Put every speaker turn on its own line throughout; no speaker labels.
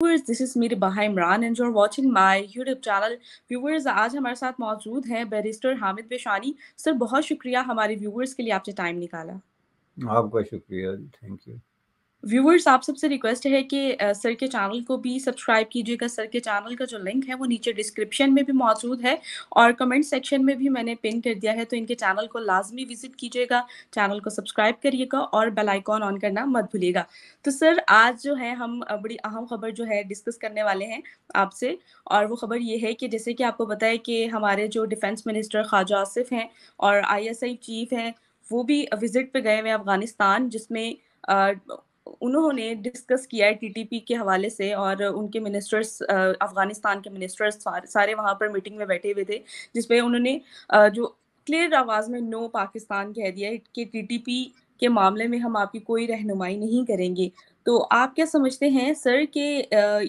Viewers this is मेरे बहा Imran and you're watching my YouTube channel viewers आज हमारे साथ मौजूद हैं बैरिस्टर हामिद बेशानी सर बहुत शुक्रिया हमारे व्यूअर्स के लिए आपने टाइम निकाला।
आपका शुक्रिया थैंक यू
व्यूवर्स, आप सबसे रिक्वेस्ट है कि सर के चैनल को भी सब्सक्राइब कीजिएगा। सर के चैनल का जो लिंक है वो नीचे डिस्क्रिप्शन में भी मौजूद है और कमेंट सेक्शन में भी मैंने पिन कर दिया है तो इनके चैनल को लाजमी विज़िट कीजिएगा, चैनल को सब्सक्राइब करिएगा और बेल आइकॉन ऑन करना मत भूलिएगा। तो सर, आज जो है हम बड़ी अहम खबर जो है डिस्कस करने वाले हैं आपसे और वो खबर ये है कि जैसे कि आपको है कि हमारे जो डिफेंस मिनिस्टर ख्वाजा आसिफ हैं और आईएसआई चीफ हैं, वो भी विज़िट पे गए हुए अफ़गानिस्तान, जिसमें उन्होंने डिस्कस किया है टीटीपी के हवाले से और उनके मिनिस्टर्स अफ़गानिस्तान के मिनिस्टर्स सारे वहाँ पर मीटिंग में बैठे हुए थे जिसपे उन्होंने जो क्लियर आवाज़ में नो पाकिस्तान कह दिया कि टीटीपी के मामले में हम आपकी कोई रहनुमाई नहीं करेंगे। तो आप क्या समझते हैं सर कि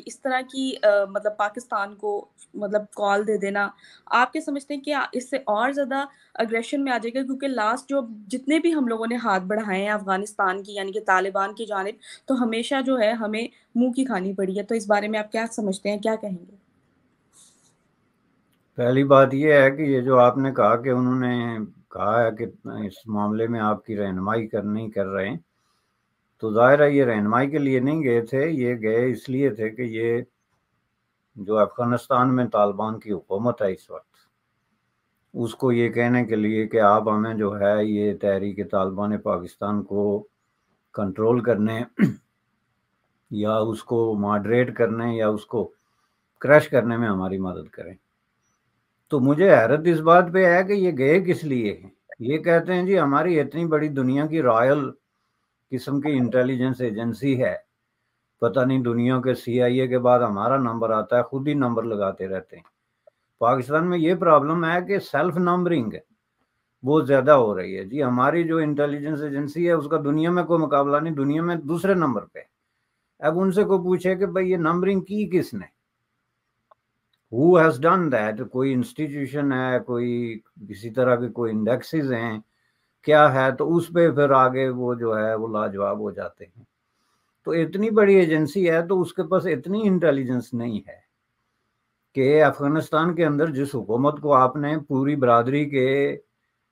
इस तरह की मतलब पाकिस्तान को मतलब कॉल दे देना, आप क्या समझते हैं कि इससे और ज़्यादा अग्रेशन में आ जाएगा? क्योंकि लास्ट जो जितने भी हम लोगों ने हाथ बढ़ाए हैं अफ़गानिस्तान की, यानी कि तालिबान की जानब तो हमेशा जो है हमें मुँह की खानी पड़ी है। तो इस बारे में आप क्या समझते हैं, क्या कहेंगे?
पहली बात यह है कि ये जो आपने कहा कि उन्होंने कहा है कि इस मामले में आपकी रहनुमाई कर, नहीं कर रहे हैं तो ज़ाहिर है ये रहनमाई के लिए नहीं गए थे, ये गए इसलिए थे कि ये जो अफ़गानिस्तान में तालिबान की हुकूमत है इस वक्त, उसको ये कहने के लिए कि आप हमें जो है ये तहरीक तालिबान पाकिस्तान को कंट्रोल करने या उसको मॉडरेट करने या उसको क्रश करने में हमारी मदद करें। तो मुझे हैरत इस बात पे है कि ये गए किस लिए हैं? ये कहते हैं, जी, हमारी इतनी बड़ी दुनिया की रॉयल किस्म की इंटेलिजेंस एजेंसी है। पता नहीं दुनिया के सीआईए के बाद हमारा नंबर आता है, खुद ही नंबर लगाते रहते हैं। पाकिस्तान में ये प्रॉब्लम है कि सेल्फ नंबरिंग बहुत ज़्यादा हो रही है। जी, हमारी जो इंटेलिजेंस एजेंसी है, उसका दुनिया में कोई मुकाबला नहीं, दुनिया में दूसरे नंबर पे अब उनसे कोई पूछे कि भाई ये नंबरिंग की किसने? हु हैज़ डन दैट कोई इंस्टीट्यूशन है, कोई किसी तरह के कोई इंडेक्सेस हैं। क्या है तो उस पर फिर आगे वो जो है, वो लाजवाब हो जाते हैं। तो इतनी बड़ी एजेंसी है तो उसके पास इतनी इंटेलिजेंस नहीं है कि अफ़गानिस्तान के अंदर जिस हुकूमत को आपने पूरी बरादरी के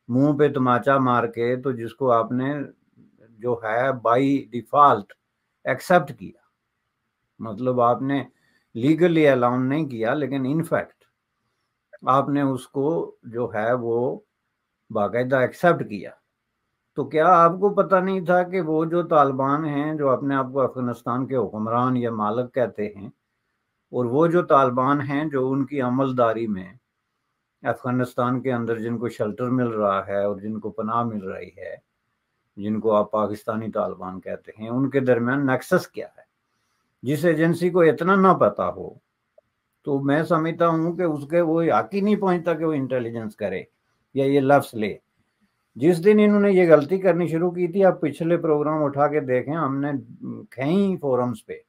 मुँह पे तमाचा मार के तो जिसको आपने जो है बाई डिफ़ॉल्ट एक्सेप्ट किया। मतलब आपने लीगली अलाउन नहीं किया, लेकिन इनफैक्ट आपने उसको जो है, वो बाकायदा एक्सेप्ट किया। तो क्या आपको पता नहीं था कि वो जो तालिबान हैं, जो अपने आप को अफ़गानिस्तान के हुक्मरान या मालक कहते हैं, और वो जो तालिबान हैं, जो उनकी अमलदारी में अफ़गानिस्तान के अंदर जिनको शेल्टर मिल रहा है और जिनको पनाह मिल रही है, जिनको आप पाकिस्तानी तालिबान कहते हैं, उनके दरमियान नेक्सस क्या है? जिस एजेंसी को इतना ना पता हो तो मैं समझता हूँ कि उसके वो हक ही नहीं पहुँचता कि वो इंटेलिजेंस करे। या ये लफ्स ले। जिस दिन इन्होंने ये गलती करनी शुरू की थी, आप पिछले प्रोग्राम उठा के देखें, हमने कई फोरम्स पे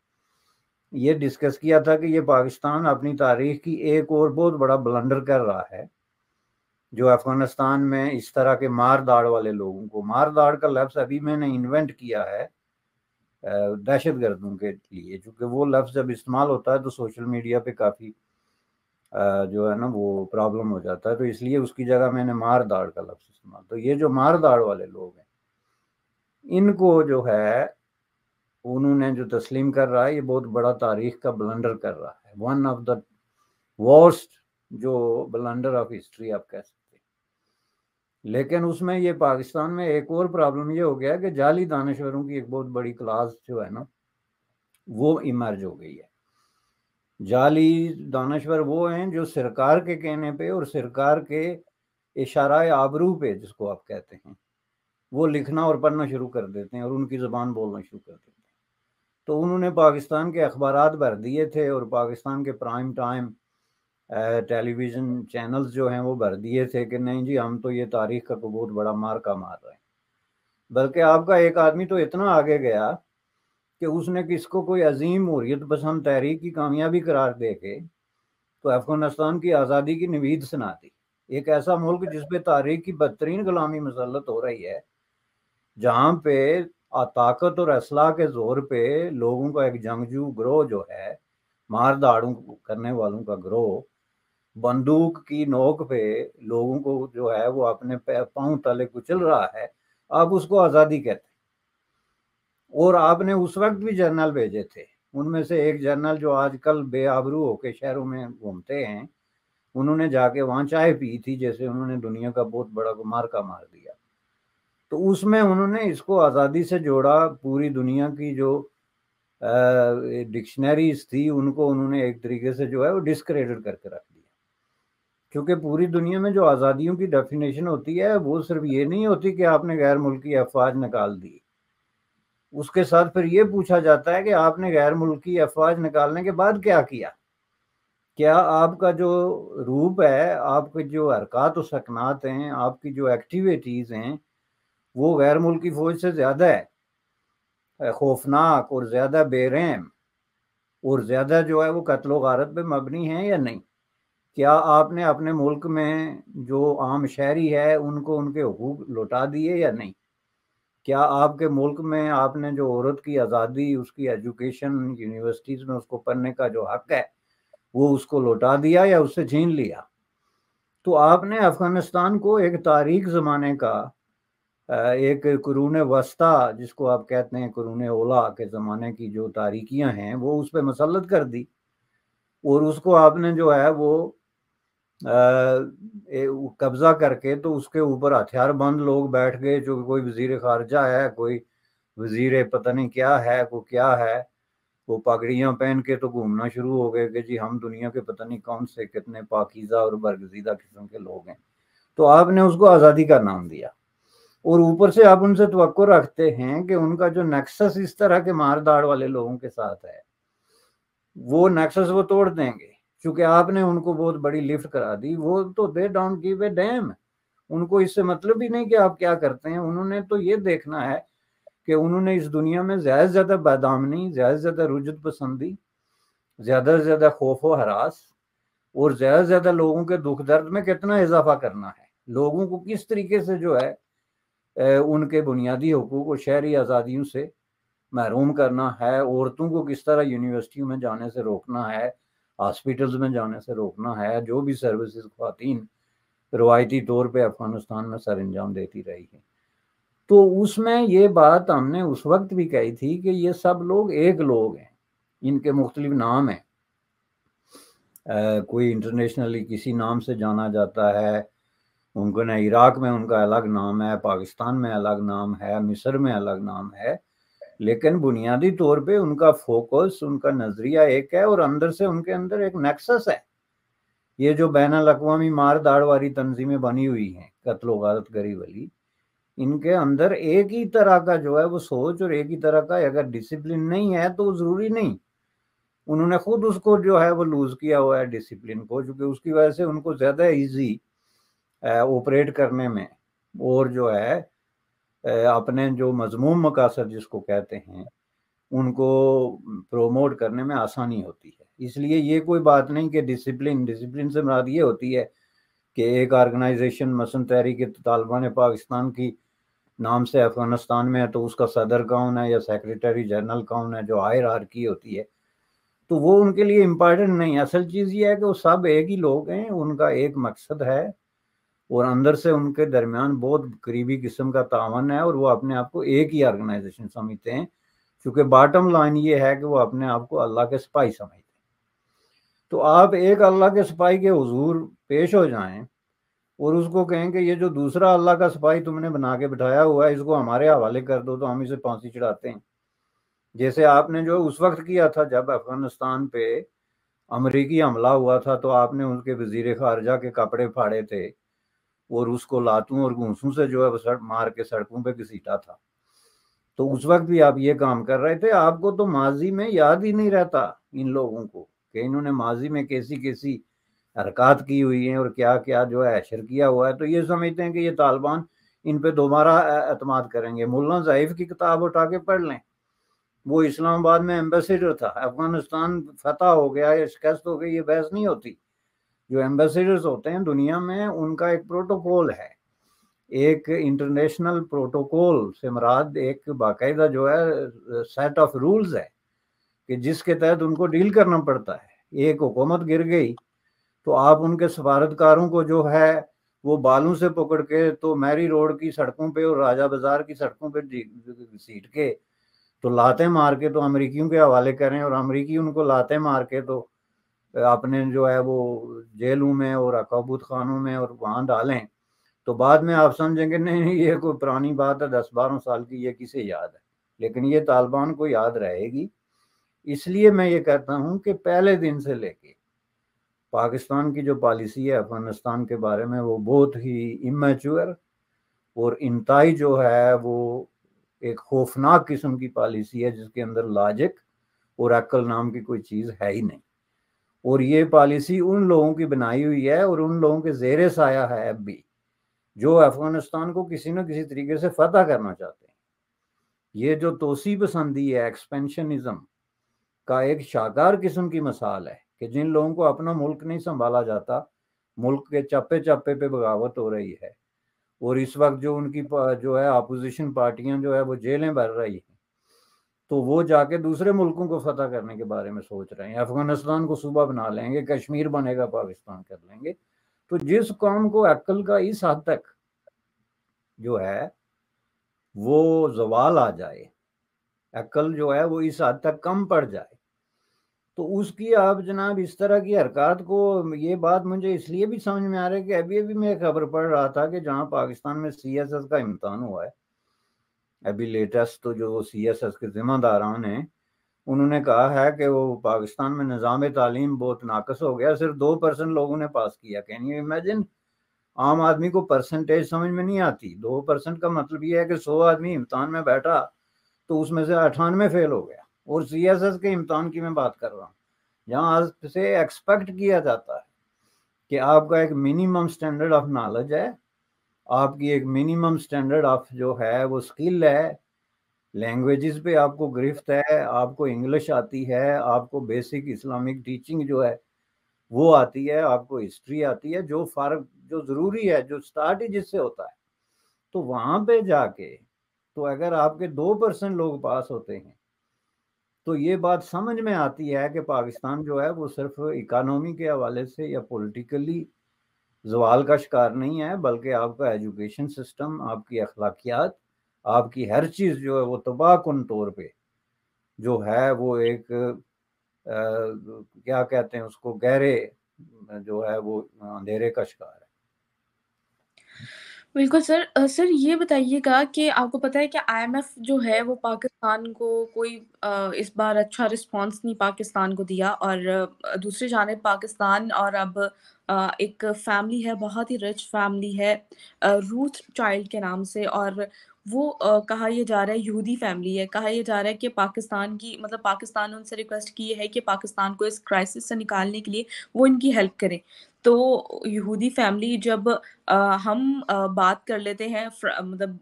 ये डिस्कस किया था कि ये पाकिस्तान अपनी तारीख की एक और बहुत बड़ा ब्लंडर कर रहा है, जो अफ़गानिस्तान में इस तरह के मार दाड़ वाले लोगों को। मार दाड़ का लफ्ज़ अभी मैंने इन्वेंट किया है दहशत गर्दों के लिए, क्योंकि वो लफ्ज़ जब इस्तेमाल होता है तो सोशल मीडिया पे काफ़ी जो है ना, वो प्रॉब्लम हो जाता है। तो इसलिए उसकी जगह मैंने मार दाड़ का लफ्ज़ इस्तेमाल तो ये जो मार दाड़ वाले लोग हैं, इनको जो है, उन्होंने जो तस्लीम कर रहा है, ये बहुत बड़ा तारीख का ब्लंडर कर रहा है। वन ऑफ़ द वर्स्ट जो ब्लंडर ऑफ़ हिस्ट्री आप कह सकते हैं। लेकिन उसमें ये पाकिस्तान में एक और प्रॉब्लम ये हो गया कि जाली दानश्वरों की एक बहुत बड़ी क्लास जो है ना, वो इमर्ज हो गई है। जाली, दानश्वर वो हैं जो सरकार के कहने पे और सरकार के इशारा आबरू पे, जिसको आप कहते हैं, वो लिखना और पढ़ना शुरू कर देते हैं और उनकी ज़बान बोलना शुरू कर देते हैं। तो उन्होंने पाकिस्तान के अखबार भर दिए थे और पाकिस्तान के प्राइम टाइम टेलीविज़न चैनल्स जो हैं वो भर दिए थे कि नहीं जी, हम तो ये तारीख का बहुत बड़ा मार का मार रहे हैं। बल्कि आपका एक आदमी तो इतना आगे गया कि उसने किसको कोई अजीम हुरियत पसंद तहरीक की कामयाबी करार दे के तो अफ़गानिस्तान की आज़ादी की नवीद सुना दी। एक ऐसा मुल्क जिसपे तारीख की बदतरीन गुलामी मसलत हो रही है, जहाँ पे ताकत और असलाह के ज़ोर पे लोगों का एक जंगजू ग्रोह जो है, मार दाड़ू करने वालों का ग्रोह, बंदूक की नोक पे लोगों को जो है वो अपने पाँव तले कुचल रहा है, आप उसको आज़ादी कहते और आपने उस वक्त भी जर्नल भेजे थे। उनमें से एक जर्नल जो आजकल बेआबरू होके शहरों में घूमते हैं, उन्होंने जाके वहाँ चाय पी थी, जैसे उन्होंने दुनिया का बहुत बड़ा मार का मार दिया। तो उसमें उन्होंने इसको आज़ादी से जोड़ा, पूरी दुनिया की जो डिक्शनरीज थी, उनको उन्होंने एक तरीके से जो है वो डिस्क्रेडिट करके रख दिया। क्योंकि पूरी दुनिया में जो आज़ादियों की डेफिनेशन होती है, वो सिर्फ़ ये नहीं होती कि आपने गैर मुल्की अफवाज निकाल दी उसके साथ फिर ये पूछा जाता है कि आपने गैर मुल्की अफवाज निकालने के बाद क्या किया? क्या आपका जो रूप है, आपके जो हरकत व सकनात हैं, आपकी जो एक्टिविटीज़ हैं, वो गैर मुल्की फ़ौज से ज़्यादा है? खौफनाक और ज़्यादा बेरहम और ज़्यादा जो है वो कत्लो गारत पे मबनी है या नहीं? क्या आपने अपने मुल्क में जो आम शहरी है, उनको उनके हकूक लौटा दिए या नहीं? क्या आपके मुल्क में आपने जो औरत की आज़ादी, उसकी एजुकेशन यूनिवर्सिटीज़ में उसको पढ़ने का जो हक है, वो उसको लौटा दिया या उससे छीन लिया? तो आपने अफ़गानिस्तान को एक तारीख ज़माने का एक कुरून वस्ता, जिसको आप कहते हैं कुरून ओला के ज़माने की जो तारीखियाँ हैं, वो उस पर मसलत कर दी और उसको आपने जो है वो कब्जा करके तो उसके ऊपर हथियार बंद लोग बैठ गए, जो कोई वज़ीर खारजा है, कोई वज़ीर पता नहीं क्या है को क्या है। वो पगड़ियाँ पहन के तो घूमना शुरू हो गए कि जी हम दुनिया के पता नहीं कौन से कितने पाकिजा और बरगजीदा किस्म के लोग हैं। तो आपने उसको आज़ादी का नाम दिया। और ऊपर से आप उनसे तो रखते हैं कि उनका जो नेक्सस इस तरह के मार दाड़ वाले लोगों के साथ है, वो नेक्सस वो तोड़ देंगे। क्योंकि आपने उनको बहुत बड़ी लिफ्ट करा दी, वो तो they don't give a damn उनको इससे मतलब ही नहीं कि आप क्या करते हैं। उन्होंने तो ये देखना है कि उन्होंने इस दुनिया में ज़्यादा से ज़्यादा बदामनी, ज़्यादा से ज़्यादा रुजत पसंदी, ज़्यादा से ज़्यादा खौफ व हरास, और ज़्यादा से ज़्यादा लोगों के दुख दर्द में कितना इजाफा करना है। लोगों को किस तरीके से जो है उनके बुनियादी हकूक और शहरी आज़ादियों से महरूम करना है, औरतों को किस तरह यूनिवर्सिटियों में जाने से रोकना है हॉस्पिटल्स में जाने से रोकना है, जो भी सर्विसेज़ खातन, रवायती तौर पे अफ़गानिस्तान में सर अंजाम देती रही है। तो उसमें ये बात हमने उस वक्त भी कही थी कि ये सब लोग एक लोग हैं, इनके मुख्तलिफ़ नाम हैं। कोई इंटरनेशनली किसी नाम से जाना जाता है, उनको न इराक में उनका अलग नाम है, पाकिस्तान में अलग नाम है, मिस्र में अलग नाम है लेकिन बुनियादी तौर पे उनका फोकस, उनका नज़रिया एक है और अंदर से उनके अंदर एक नेक्सस है। ये जो बैन अवी मार दाड़ वाली तंजीमें बनी हुई हैं, कत्लो गारत गरी वाली, इनके अंदर एक ही तरह का जो है वो सोच और एक ही तरह का अगर डिसिप्लिन नहीं है तो ज़रूरी नहीं। उन्होंने खुद उसको जो है वो लूज किया हुआ है डिसिप्लिन को, क्योंकि उसकी वजह से उनको ज़्यादा ईजी ऑपरेट करने में और जो है अपने जो मजमूम मकासद जिसको कहते हैं, उनको प्रोमोट करने में आसानी होती है। इसलिए ये कोई बात नहीं कि डिसिप्लिन डिसिप्लिन से मुराद ये होती है कि एक ऑर्गेनाइजेशन मसन तहरीक तालिबान पाकिस्तान की नाम से अफ़गानिस्तान में है तो उसका सदर कौन है या सेक्रेटरी जनरल कौन है, जो हायर की होती है तो वो उनके लिए इंपॉर्टेंट नहीं असल चीज़ ये है कि वो सब एक ही लोग हैं, उनका एक मकसद है और अंदर से उनके दरमियान बहुत करीबी किस्म का तावन है और वो अपने आप को एक ही ऑर्गेनाइजेशन समझते हैं, क्योंकि बॉटम लाइन ये है कि वो अपने आप को अल्लाह के सिपाही समझते हैं। तो आप एक अल्लाह के सिपाही के हजूर पेश हो जाएँ और उसको कहें कि ये जो दूसरा अल्लाह का सिपाही तुमने बना के बिठाया हुआ है, इसको हमारे हवाले कर दो तो हम इसे फांसी चढ़ाते हैं। जैसे आपने जो उस वक्त किया था जब अफ़गानिस्तान पे अमरीकी हमला हुआ था तो आपने उनके वज़ीर खारजा के कपड़े फाड़े थे। और उसको लातों और घूसों से जो है वो सड़, मार के सड़कों पे घसीटा था। तो उस वक्त भी आप ये काम कर रहे थे आपको तो माजी में याद ही नहीं रहता इन लोगों को कि इन्होंने माजी में कैसी कैसी हरकत की हुई है और क्या क्या जो है अशर किया हुआ है। तो ये समझते हैं कि ये तालिबान इन पे दोबारा अतमाद करेंगे। मुल्ला ज़ाइफ की किताब उठा के पढ़ लें। वो इस्लामाबाद में एम्बेसडर था। अफ़गानिस्तान फतह हो गया या शिकस्त हो गई ये बहस नहीं होती। जो एम्बेसडर्स होते हैं दुनिया में, उनका एक प्रोटोकॉल है। एक इंटरनेशनल प्रोटोकॉल से मराद एक बाकायदा जो है सेट ऑफ़ रूल्स है कि जिसके तहत उनको डील करना पड़ता है। एक हुकूमत गिर गई तो आप उनके सफारतकारों को जो है, वो बालों से पकड़ के तो मैरी रोड की सड़कों पे और राजा बाज़ार की सड़कों पे सीट के तो लाते मार के तो अमरीकियों के हवाले करें और अमरीकी उनको लाते मार के तो अपने जो है वो जेलों में और अकाबूत खानों में और वहाँ डालें तो बाद में आप समझेंगे, नहीं नहीं, ये कोई पुरानी बात है, दस बारह साल की ये किसे याद है? लेकिन ये तालिबान को याद रहेगी। इसलिए मैं ये कहता हूँ कि पहले दिन से लेके पाकिस्तान की जो पॉलिसी है अफ़गानिस्तान के बारे में, वो बहुत ही इमेच्योर और इंतई जो है वो एक खौफनाक किस्म की पॉलिसी है, जिसके अंदर लॉजिक और अक्ल नाम की कोई चीज़ है ही नहीं। और ये पॉलिसी उन लोगों की बनाई हुई है और उन लोगों के जेर साया है अब भी, जो अफ़गानिस्तान को किसी न किसी तरीके से फतह करना चाहते हैं। ये जो तोसी पसंदी है एक्सपेंशनिज्म का एक शाकार किस्म की मिसाल है कि जिन लोगों को अपना मुल्क नहीं संभाला जाता, मुल्क के चप्पे चप्पे पे बगावत हो रही है। और इस वक्त जो उनकी जो है अपोजिशन पार्टियाँ जो है, वो जेलें भर रही हैं। तो वो जाके दूसरे मुल्कों को फतह करने के बारे में सोच रहे हैं। अफ़गानिस्तान को सूबा बना लेंगे, कश्मीर बनेगा, पाकिस्तान कर लेंगे। तो जिस कौम को अक्ल का इस हद तक जो है, वो जवाल आ जाए, अक्ल जो है वो इस हद तक कम पड़ जाए तो उसकी आप जनाब इस तरह की हरकत को, ये बात मुझे इसलिए भी समझ में आ रहा है कि अभी अभी मैं खबर पढ़ रहा था कि जहाँ पाकिस्तान में सी एस एस का इम्तहान हुआ है अभी लेटेस्ट तो जो सी एस एस के जिम्मेदारान हैं, उन्होंने कहा है कि वो पाकिस्तान में निज़ाम तालीम बहुत नाकस हो गया, सिर्फ़ दो परसेंट लोगों ने पास किया। कैन यू इमेजिन आम आदमी को परसेंटेज समझ में नहीं आती। दो परसेंट का मतलब ये है कि सौ आदमी इम्तहान में बैठा तो उसमें से अठानवे फेल हो गया। और सी एस एस के इम्तहान की मैं बात कर रहा हूँ। जहाँ आज से एक्सपेक्ट किया जाता है कि आपका एक मिनिमम स्टैंडर्ड ऑफ़ नॉलेज है आपकी एक मिनिमम स्टैंडर्ड ऑफ़ जो है, वो स्किल है। लैंग्वेजेस पे आपको गिरफ्त है, आपको इंग्लिश आती है, आपको बेसिक इस्लामिक टीचिंग जो है, वो आती है, आपको हिस्ट्री आती है, जो फ़र्क, जो ज़रूरी है, जो स्टार्ट ही जिससे होता है। तो वहाँ पे जाके तो अगर आपके दो परसेंट लोग पास होते हैं तो ये बात समझ में आती है कि पाकिस्तान जो है, वो सिर्फ़ इकानमी के हवाले से या पॉलिटिकली जवाल का शिकार नहीं है बल्कि आपका एजुकेशन सिस्टम आपकी अखलाकियात आपकी हर चीज़ जो है वो तबाह कन तौर पे जो है वो एक आ, क्या कहते हैं उसको गहरे जो है वो अंधेरे का शिकार है।
बिल्कुल सर। सर ये बताइएगा कि आपको पता है कि आईएमएफ जो है वो पाकिस्तान को कोई इस बार अच्छा रिस्पांस नहीं पाकिस्तान को दिया और दूसरी जानब पाकिस्तान और अब एक फैमिली है, बहुत ही रिच फैमिली है रूथ चाइल्ड के नाम से और वो अ, कहा यह जा रहा है यहूदी फैमिली है कहा यह जा रहा है कि पाकिस्तान की मतलब पाकिस्तान उनसे रिक्वेस्ट की है कि पाकिस्तान को इस क्राइसिस से निकालने के लिए वो इनकी हेल्प करें। तो यहूदी फैमिली जब आ, हम आ, बात कर लेते हैं मतलब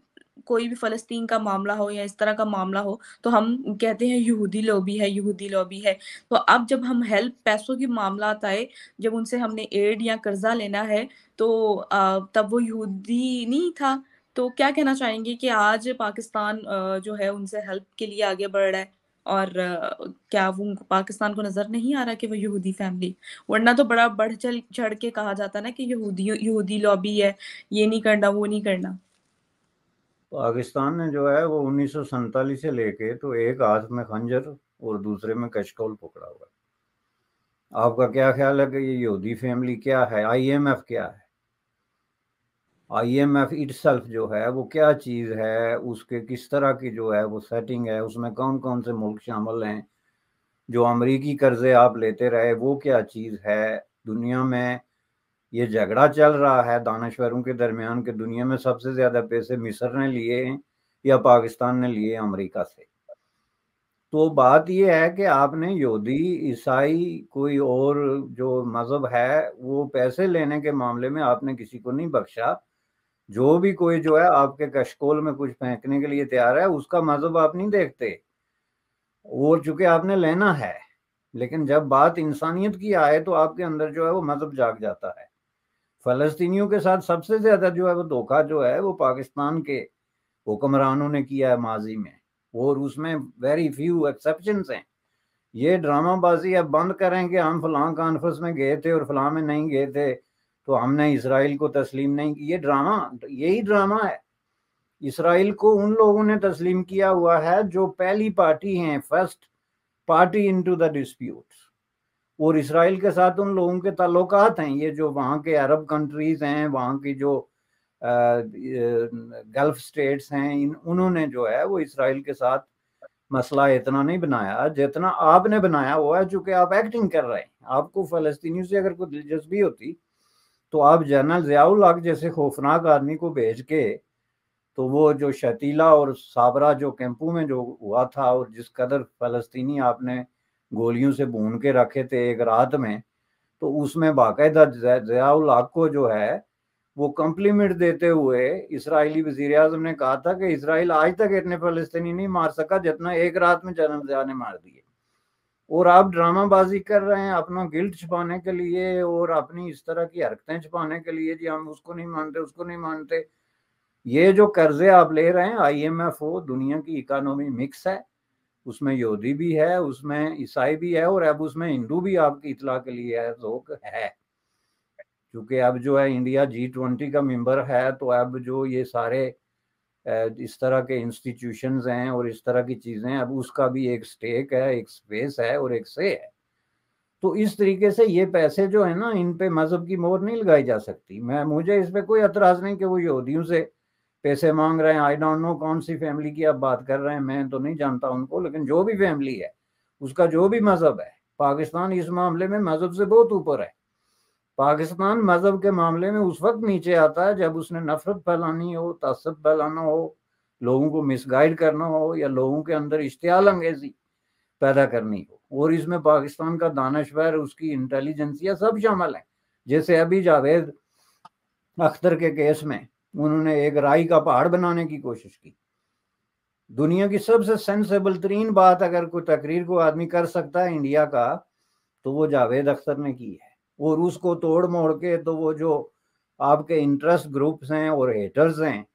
कोई भी फ़लस्तीन का मामला हो या इस तरह का मामला हो तो हम कहते हैं यहूदी लॉबी है यहूदी लॉबी है। तो अब जब हम हेल्प पैसों की मामला आए जब उनसे हमने एड या कर्जा लेना है तो आ, तब वो यहूदी नहीं था। तो क्या कहना चाहेंगे कि आज पाकिस्तान जो है उनसे हेल्प के लिए आगे बढ़ रहा है? और क्या वो पाकिस्तान को नज़र नहीं आ रहा कि वो यहूदी फैमिली वरना तो बड़ा बढ़ चल, चढ़ के कहा जाता ना कि यहूदी यहूदी लॉबी है, ये नहीं करना, वो नहीं करना।
पाकिस्तान ने जो है वो उन्नीस से लेके तो एक हाथ में खंजर और दूसरे में कशकोल पकड़ा हुआ आपका क्या ख्याल है कि ये यहूदी फैमिली क्या है? आईएमएफ क्या है? आईएमएफ इटसेल्फ जो है, वो क्या चीज़ है? उसके किस तरह की जो है, वो सेटिंग है? उसमें कौन कौन से मुल्क शामिल हैं? जो अमरीकी कर्जे आप लेते रहे, वो क्या चीज़ है? दुनिया में ये झगड़ा चल रहा है, दानश्वरों के दरमियान के दुनिया में सबसे ज़्यादा पैसे मिस्र ने लिए या पाकिस्तान ने लिए अमेरिका से? तो बात यह है कि आपने योदी ईसाई, कोई और जो मज़हब है, वो पैसे लेने के मामले में आपने किसी को नहीं बख्शा। जो भी कोई जो है आपके कशकोल में कुछ फेंकने के लिए तैयार है, उसका मज़हब आप नहीं देखते। वो चूँकि आपने लेना है, लेकिन जब बात इंसानियत की आए तो आपके अंदर जो है वो मज़हब जाग जाता है। फलस्तीनियों के साथ सबसे ज़्यादा जो है वो धोखा जो है वो पाकिस्तान के हुक्मरानों ने किया है माजी में, और उसमें वेरी फ्यू एक्सेप्शन हैं। ये ड्रामाबाजी अब बंद करें कि हम फलां कॉन्फ्रेंस में गए थे और फलां में नहीं गए थे। तो हमने इसराइल को तस्लीम नहीं ये ड्रामा, यही ड्रामा है। इसराइल को उन लोगों ने तस्लीम किया हुआ है जो पहली पार्टी हैं first party into the dispute और इसराइल के साथ उन लोगों के ताल्लुकात हैं, ये जो वहाँ के अरब कंट्रीज़ हैं, वहाँ की जो गल्फ स्टेट्स हैं, इन, उन्होंने जो है वो इसराइल के साथ मसला इतना नहीं बनाया, जितना आपने बनाया हुआ है, चूँकि आप एक्टिंग कर रहे हैं। आपको फलस्तीनियों से अगर कोई दिलचस्पी होती तो आप जनरल जियाउल हक जैसे खौफनाक आदमी को भेज के तो वो जो शतीला और साबरा जो कैंपू में जो हुआ था और जिस कदर फलस्तीनी आपने गोलियों से भून के रखे थे एक रात में तो उसमें बाकायदा जयाउल हक को जो है, वो कम्प्लीमेंट देते हुए इसराइली वज़ीर अजम ने कहा था कि इसराइल आज तक इतने फलस्तीनी नहीं मार सका जितना एक रात में जनरल जया ने मार दिए। और आप ड्रामाबाजी कर रहे हैं अपना गिल्ट छुपाने के लिए और अपनी इस तरह की हरकतें छुपाने के लिए जी, हम उसको नहीं मानते, उसको नहीं मानते। ये जो कर्जे आप ले रहे हैं आईएमएफ हो दुनिया की इकोनॉमी मिक्स है। उसमें यहूदी भी है, उसमें ईसाई भी है और अब उसमें हिंदू भी आपकी इतला के लिए है जोक है। क्योंकि अब जो है, इंडिया जी ट्वेंटी का मेंबर है तो अब जो ये सारे इस तरह के इंस्टीट्यूशंस हैं और इस तरह की चीज़ें हैं। अब उसका भी एक स्टेक है, एक स्पेस है और एक से है। तो इस तरीके से ये पैसे जो है ना, इन पे मज़हब की मोहर नहीं लगाई जा सकती। मैं, मुझे इस पे कोई एतराज़ नहीं कि वो यहूदियों से पैसे मांग रहे हैं। आई डोंट नो कौन सी फैमिली की आप बात कर रहे हैं। मैं तो नहीं जानता उनको, लेकिन जो भी फैमिली है, उसका जो भी मज़हब है, पाकिस्तान इस मामले में मज़हब से बहुत ऊपर है। पाकिस्तान मज़हब के मामले में उस वक्त नीचे आता है जब उसने नफरत फैलानी हो, तसब फैलाना हो, लोगों को मिसगाइड करना हो या लोगों के अंदर इश्तियाल अंगेजी पैदा करनी हो। और इसमें पाकिस्तान का दानश्वर, उसकी इंटेलिजेंसिया सब शामिल है। जैसे अभी जावेद अख्तर के केस में उन्होंने एक राई का पहाड़ बनाने की कोशिश की। दुनिया की सबसे सेंसेबल तरीन बात अगर कोई तकरीर को आदमी कर सकता है, इंडिया का तो वो जावेद अख्तर ने की है। और उसको तोड़ मोड़ के तो वो जो आपके इंटरेस्ट ग्रुप्स हैं और हेटर्स हैं,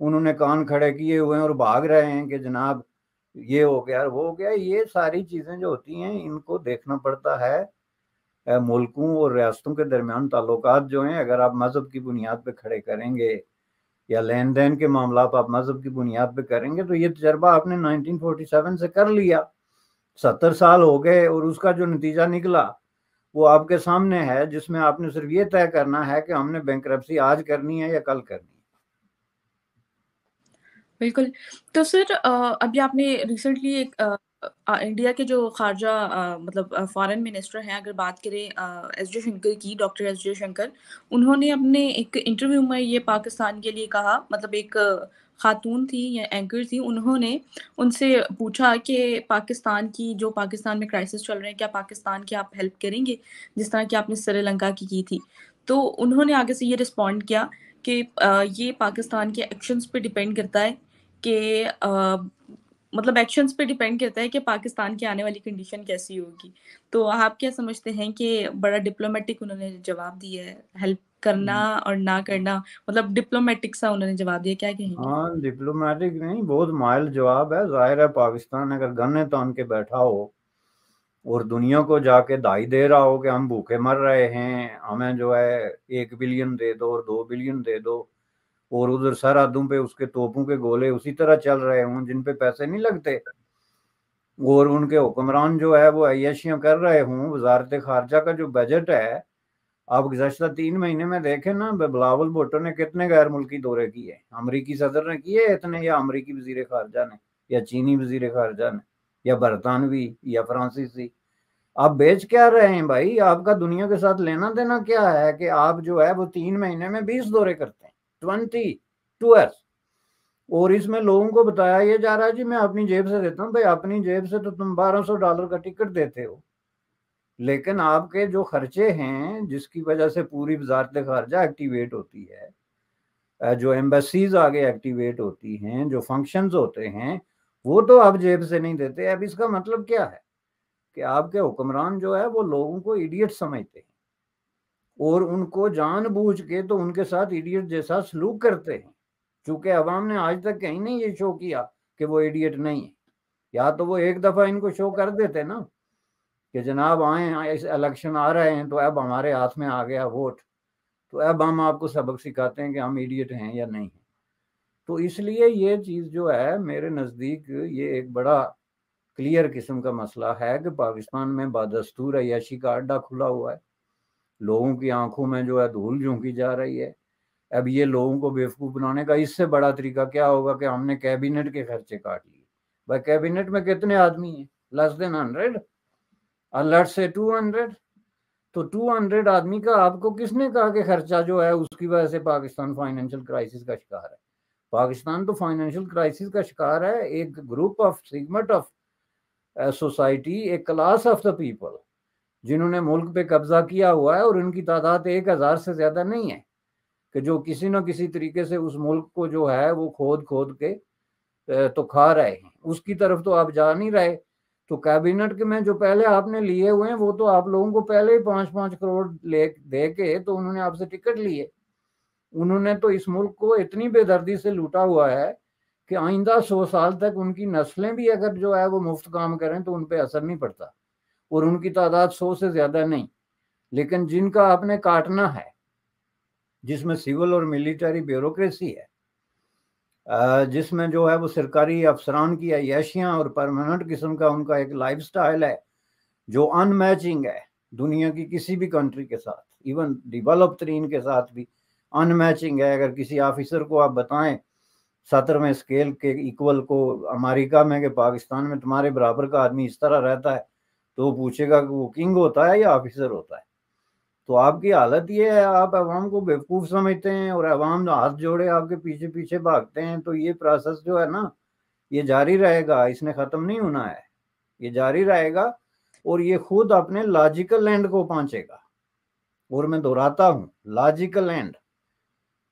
उन्होंने कान खड़े किए हुए हैं और भाग रहे हैं कि जनाब ये हो गया, वो हो गया, ये सारी चीज़ें जो होती हैं, इनको देखना पड़ता है। मुल्कों और रियासतों के दरमियान ताल्लुक जो हैं, अगर आप मज़हब की बुनियाद पर खड़े करेंगे या लेन देन के मामला आप मज़हब की बुनियाद पर करेंगे तो ये तजर्बा आपने 1947 से कर लिया। सत्तर साल हो गए और उसका जो नतीजा निकला वो आपके सामने है, जिसमें आपने सिर्फ़ ये तय करना है कि हमने बैंक आज करनी है या कल करनी है।
बिल्कुल। तो सर अभी आपने रिसेंटली एक इंडिया के जो खारजा मतलब फॉरेन मिनिस्टर हैं, अगर बात करें एस जयशंकर की डॉक्टर एस जयशंकर उन्होंने अपने एक इंटरव्यू में ये पाकिस्तान के लिए कहा मतलब एक खातून थी या एंकर थी, उन्होंने उनसे पूछा कि पाकिस्तान की, जो पाकिस्तान में क्राइसिस चल रहे हैं, क्या पाकिस्तान की आप हेल्प करेंगे? जिस तरह की आपने श्रीलंका की की थी। तो उन्होंने आगे से ये रिस्पॉन्ड किया कि ये पाकिस्तान के एक्शंस पे डिपेंड करता है कि मतलब एक्शंस पे डिपेंड करता है कि पाकिस्तान की आने वाली कंडीशन कैसी होगी। तो आप क्या समझते हैं कि बड़ा डिप्लोमेटिक उन्होंने जवाब दिया है हेल्प करना और ना करना मतलब डिप्लोमेटिक सा उन्होंने जवाब दिया क्या कहेंगे?
हाँ डिप्लोमेटिक नहीं बहुत माइल जवाब है। ज़ाहिर है पाकिस्तान अगर गन्ने तान के बैठा हो और दुनिया को जाके दाई दे रहा हो कि हम भूखे मर रहे हैं हमें जो है एक बिलियन दे दो और दो बिलियन दे दो और उधर सरहदों पे उसके तोपों के गोले उसी तरह चल रहे हों जिन पे पैसे नहीं लगते और उनके हुक्मरान जो है वो अयशियाँ कर रहे हों वजारत खारजा का जो बजट है आप गुजशत तीन महीने में देखें ना बिलावल भुट्टो ने कितने गैर मुल्की दौरे किए। अमरीकी सदर ने किए इतने या अमरीकी वज़ीर खारजा ने, या चीनी वज़ीर खारजा ने, या बरतानवी या फ्रांसीसी। आप बेच क्या रहे हैं भाई? आपका दुनिया के साथ लेना देना क्या है कि आप जो है वो तीन महीने में बीस दौरे करते हैं? ट्वेंटी टूर्स और इसमें लोगों को बताया ये जा रहा है, जी मैं अपनी जेब से देता हूँ, भाई अपनी जेब से तो तुम बारह सौ डॉलर का टिकट देते हो। लेकिन आपके जो खर्चे हैं, जिसकी वजह से पूरी वजारत खारजा एक्टिवेट होती है जो एम्बेसीज आगे एक्टिवेट होती हैं, जो फ़ंक्शंस होते हैं, वो तो आप जेब से नहीं देते। अब इसका मतलब क्या है? कि आपके हुक्मरान जो है, वो लोगों को इडियट समझते हैं और उनको जानबूझ के तो उनके साथ इडियट जैसा सलूक करते हैं। चूँकि अवाम ने आज तक कहीं नहीं ये शो किया कि वो इडियट नहीं है। या तो वो एक दफ़ा इनको शो कर देते ना। कि जनाब आए इस इलेक्शन आ रहे हैं तो अब हमारे हाथ में आ गया वोट तो अब हम आपको सबक सिखाते हैं कि हम इडियट हैं या नहीं। तो इसलिए ये चीज़ जो है, मेरे नज़दीक ये एक बड़ा क्लियर किस्म का मसला है कि पाकिस्तान में बादस्तूर अयाशी का अड्डा खुला हुआ है। लोगों की आँखों में जो है धूल झोंकी जा रही है। अब ये लोगों को बेवकूफ़ बनाने का इससे बड़ा तरीका क्या होगा कि हमने कैबिनेट के खर्चे काट लिए। भाई, कैबिनेट में कितने आदमी हैं? Less than hundred let's say two hundred. तो टू हंड्रेड आदमी का आपको किसने कहा कि खर्चा जो है उसकी वजह से पाकिस्तान फाइनेंशियल क्राइसिस का शिकार है? पाकिस्तान तो फाइनेंशियल क्राइसिस का शिकार है। एक group of segment of society एक क्लास ऑफ़ द पीपल जिन्होंने मुल्क पे कब्जा किया हुआ है और उनकी तादाद एक हज़ार से ज़्यादा नहीं है कि जो किसी न किसी तरीके से उस मुल्क को जो है वो खोद खोद के तो खा रहे हैं। उसकी तरफ़ तो आप जा नहीं रहे। तो कैबिनेट के में जो पहले आपने लिए हुए हैं, वो तो आप लोगों को पहले ही पाँच पाँच करोड़ ले दे के तो उन्होंने आपसे टिकट लिए उन्होंने तो इस मुल्क को इतनी बेदर्दी से लूटा हुआ है कि आइंदा सौ साल तक उनकी नस्लें भी अगर जो है वो मुफ़्त काम करें तो उन पर असर नहीं पड़ता और उनकी तादाद सौ से ज़्यादा नहीं। लेकिन जिनका आपने काटना है, जिसमें सिविल और मिलिट्री ब्यूरोक्रेसी है जिसमें जो है वो सरकारी अफसरान की अयाशियाँ और परमानेंट किस्म का उनका एक लाइफ स्टाइल है, जो अनमैचिंग है दुनिया की किसी भी कंट्री के साथ इवन डिवेलप तरीन के साथ भी अनमैचिंग है। अगर किसी ऑफिसर को आप बताएँ, सत्रहवें स्केल के इक्वल को अमेरिका में कि पाकिस्तान में तुम्हारे बराबर का आदमी इस तरह रहता है तो वो पूछेगा कि वो किंग होता है या ऑफिसर होता है। तो आपकी हालत ये है, आप अवाम को बेवकूफ़ समझते हैं और अवाम हाथ जोड़े आपके पीछे पीछे भागते हैं तो ये प्रोसेस जो है ना, ये जारी रहेगा, इसने ख़त्म नहीं होना है। ये जारी रहेगा और ये खुद अपने लॉजिकल एंड को पहुंचेगा। और मैं दोहराता हूँ लॉजिकल एंड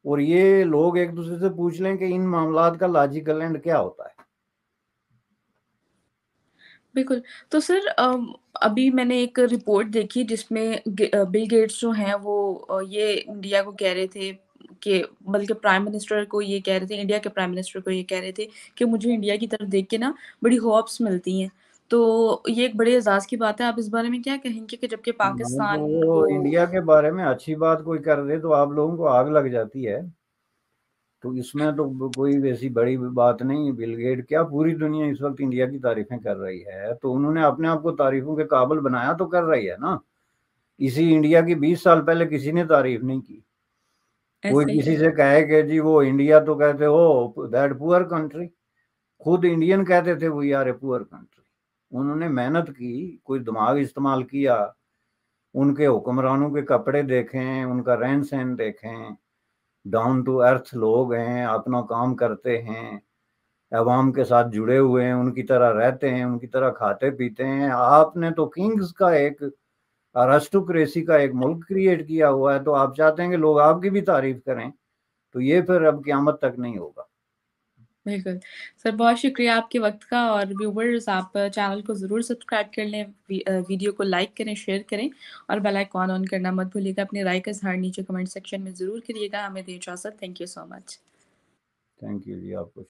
और ये लोग एक दूसरे से पूछ लें कि इन मामला का लॉजिकल एंड क्या होता है?
बिल्कुल। तो सर अभी मैंने एक रिपोर्ट देखी जिसमें बिल गेट्स जो हैं वो ये इंडिया को कह रहे थे कि बल्कि प्राइम मिनिस्टर को ये कह रहे थे इंडिया के प्राइम मिनिस्टर को ये कह रहे थे कि मुझे इंडिया की तरफ़ देख के ना बड़ी होप्स मिलती हैं। तो ये एक बड़े एज़ाज़ की बात है, आप इस बारे में क्या कहेंगे कि जबकि पाकिस्तान
तो इंडिया के बारे में अच्छी बात कोई कर दे तो आप लोगों को आग लग जाती है। तो इसमें तो कोई वैसी बड़ी बात नहीं बिल गेट क्या पूरी दुनिया इस वक्त इंडिया की तारीफें कर रही है? तो उन्होंने अपने आप को तारीफों के काबिल बनाया तो कर रही है ना? इसी इंडिया की बीस साल पहले किसी ने तारीफ़ नहीं की। कोई किसी से कहे कि जी वो इंडिया तो कहते हो दैट पुअर कंट्री खुद इंडियन कहते थे वो यार पुअर कंट्री उन्होंने मेहनत की कोई दिमाग इस्तेमाल किया उनके हुक्मरानों के कपड़े देखें उनका रहन सहन देखें डाउन टू अर्थ लोग हैं, अपना काम करते हैं, अवाम के साथ जुड़े हुए हैं, उनकी तरह रहते हैं, उनकी तरह खाते पीते हैं। आपने तो किंग्स का एक अरेस्टोक्रेसी का एक मुल्क क्रिएट किया हुआ है तो आप चाहते हैं कि लोग आपकी भी तारीफ़ करें तो ये फिर अब क्यामत तक नहीं होगा।
बिल्कुल। सर बहुत शुक्रिया आपके वक़्त का और व्यूवर्स आप चैनल को ज़रूर सब्सक्राइब कर लें, वीडियो को लाइक करें, शेयर करें और बेल आइकॉन ऑन करना मत भूलिएगा। अपनी राय का इज़हार नीचे कमेंट सेक्शन में ज़रूर करिएगा। हमें दें इजाज़त। Thank you so much.
Thank you ji आपको